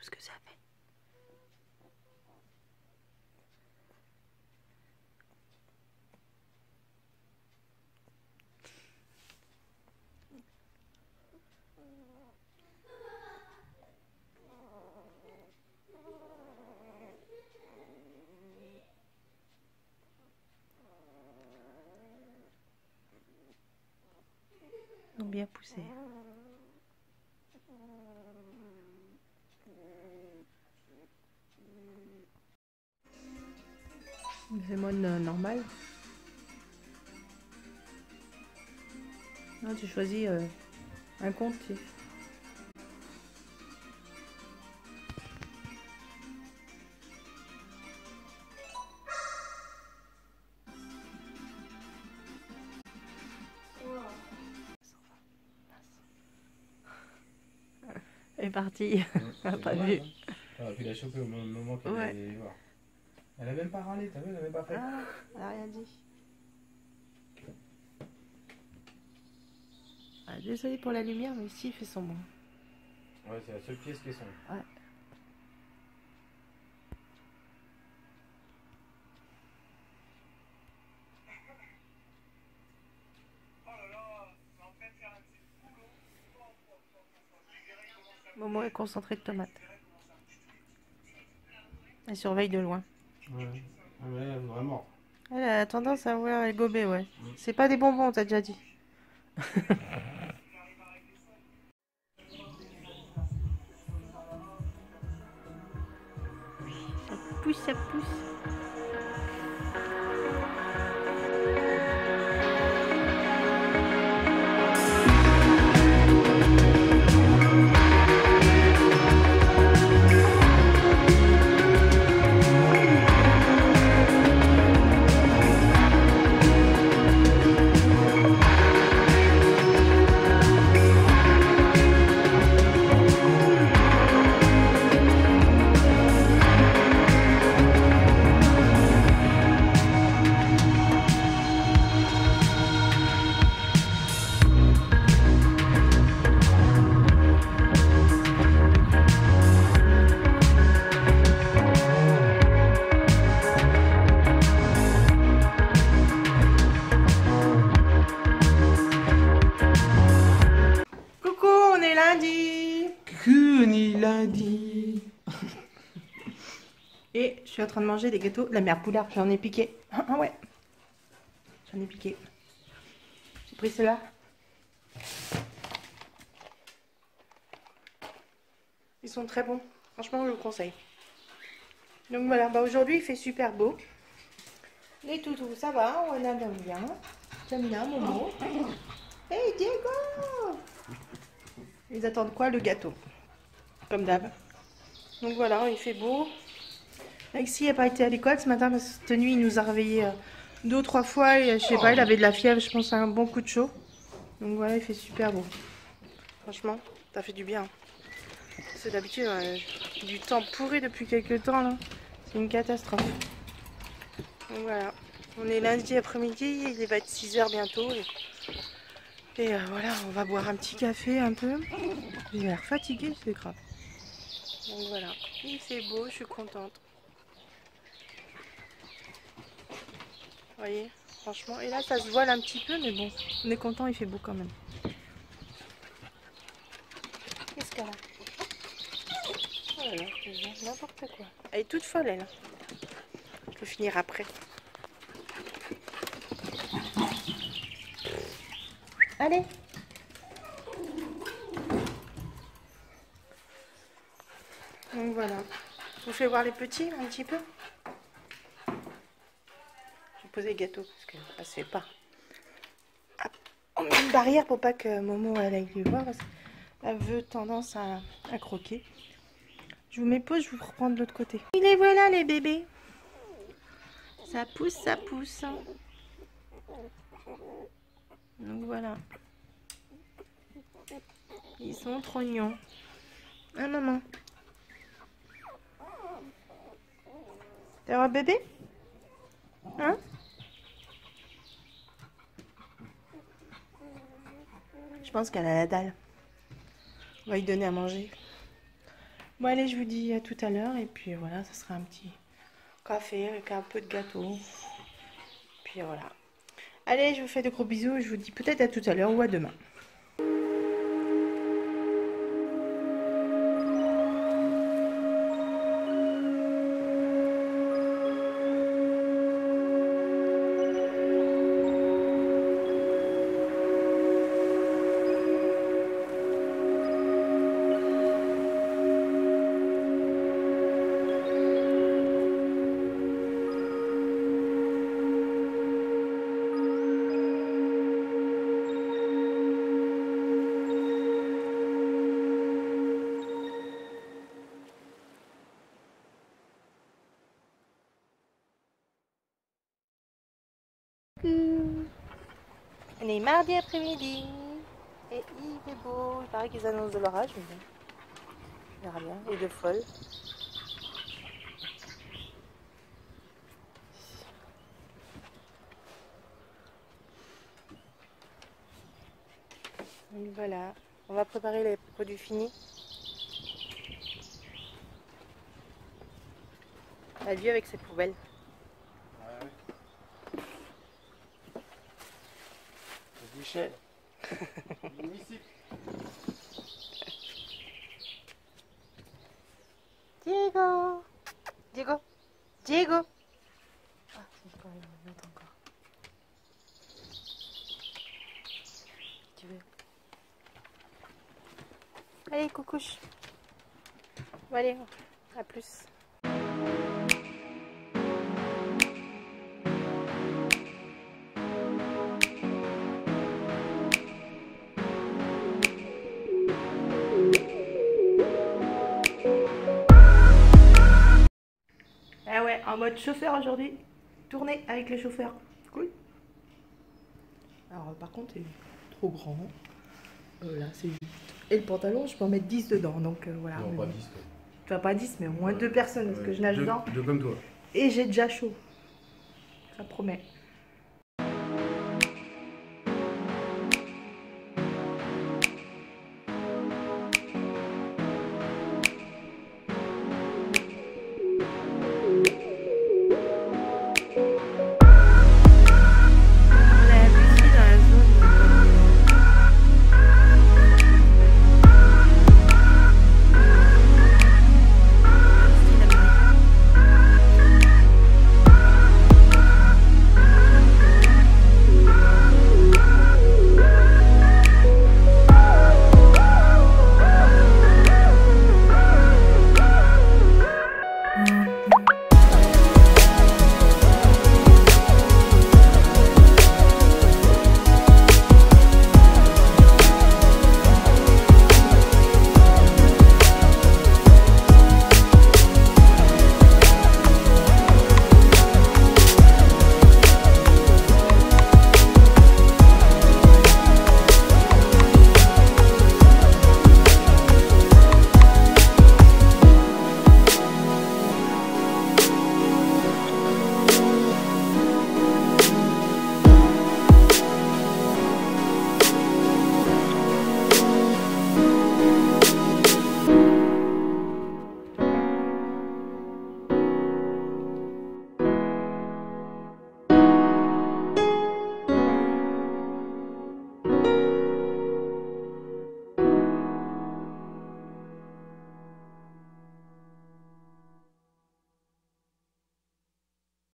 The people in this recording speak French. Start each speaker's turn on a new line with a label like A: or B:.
A: tout ce que ça fait. Bien poussé. C'est mode normal. Non, tu choisis euh, un compte. tu- est partie.
B: C'est
A: pas
B: dommage,
A: vu.
B: hein. Pu la choper au moment qu'elle
A: Ouais.
B: allait voir. Elle a même pas râlé, t'as vu, elle a même pas fait.
A: Ah, elle a rien dit. Ah, désolé pour la lumière, mais ici il fait sombre.
B: Ouais, c'est la seule pièce qui est sombre.
A: Ouais. Momo est concentré de tomates. Elle surveille de loin.
B: Ouais. Ouais, vraiment.
A: Elle a tendance à vouloir les gober, ouais. C'est pas des bonbons, t'as déjà dit. ça pousse, ça pousse. Je suis en train de manger des gâteaux. La mère Poulard, j'en ai piqué. Ah ah ouais. J'en ai piqué. J'ai pris cela. Ils sont très bons. Franchement, je vous conseille. Donc voilà, bah aujourd'hui il fait super beau. Les toutous, ça va, on a bien. Jamina, Momo. Hey Diego Ils attendent quoi Le gâteau? Comme d'hab. Donc voilà, il fait beau. Alexis n'a pas été à l'école ce matin parce que cette nuit il nous a réveillés euh, deux ou trois fois. Et, je sais pas, il avait de la fièvre, je pense, un bon coup de chaud. Donc voilà, il fait super beau. Franchement, ça fait du bien. C'est d'habitude euh, du temps pourri depuis quelques temps là. C'est une catastrophe. Donc voilà, on est lundi après-midi, il va être 6h bientôt. Et, euh, voilà, on va boire un petit café un peu. J'ai l'air fatiguée, c'est grave. Donc voilà, il fait beau, je suis contente. Voyez, franchement. Et là, ça se voile un petit peu, mais bon, on est content, il fait beau quand même. Qu'est-ce qu'elle a? Oh là là, n'importe quoi. Elle est toute folle, elle. Je peux finir après. Allez Donc voilà. Je vous fais voir les petits un petit peu. Poser gâteau parce que ça se fait pas. Hop. On met une barrière pour pas que Momo elle aille les voir parce qu'elle veut tendance à, croquer. Je vous mets pause, je vous reprends de l'autre côté. Et les voilà les bébés. Ça pousse, ça pousse. Donc voilà. Ils sont trop mignons. Ah maman. T'as un bébé? Hein? Je pense qu'elle a la dalle. On va lui donner à manger. Bon allez, je vous dis à tout à l'heure et puis voilà, ça sera un petit café avec un peu de gâteau. Puis voilà. Allez, je vous fais de gros bisous je vous dis peut-être à tout à l'heure ou à demain. Mardi après-midi. Et il fait beau. Il paraît qu'ils annoncent de l'orage. Mais. On verra bien. Et de folle. Voilà. On va préparer les produits finis. Adieu avec cette poubelle.
B: Michel.
A: Diego Diego Diego Ah, c'est encore une autre encore. Tu veux Allez, coucouche. Allez, à plus. En mode chauffeur aujourd'hui. Tourner avec le chauffeur. Cool. Alors par contre, c'est trop grand. Euh, là, c'est 8. Et le pantalon, je peux en mettre 10 dedans. Donc euh, voilà.
B: Non, pas
A: bon.
B: 10. toi.
A: Enfin, pas 10, mais au moins deux personnes parce que je nage
B: Deux-
A: dedans.
B: Deux comme toi.
A: Et j'ai déjà chaud. Ça promet.